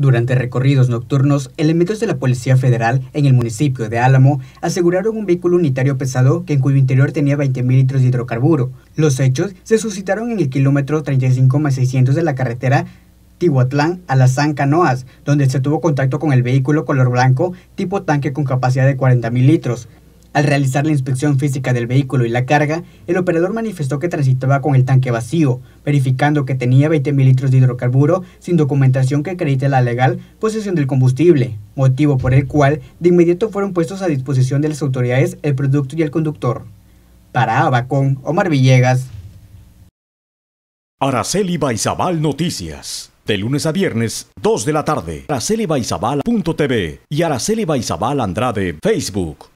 Durante recorridos nocturnos, elementos de la Policía Federal en el municipio de Álamo aseguraron un vehículo unitario pesado que en cuyo interior tenía 20 mil litros de hidrocarburo. Los hechos se suscitaron en el kilómetro 35 más 600 de la carretera Tihuatlán a San Canoas, donde se tuvo contacto con el vehículo color blanco tipo tanque con capacidad de 40 mil litros. Al realizar la inspección física del vehículo y la carga, el operador manifestó que transitaba con el tanque vacío, verificando que tenía 20 mil litros de hidrocarburo sin documentación que acredite la legal posesión del combustible, motivo por el cual de inmediato fueron puestos a disposición de las autoridades el producto y el conductor. Para Abacón, Omar Villegas. Araceli Baizabal Noticias. De lunes a viernes, 2 de la tarde. Araceli Baizabal.tv y Araceli Baizabal Andrade, Facebook.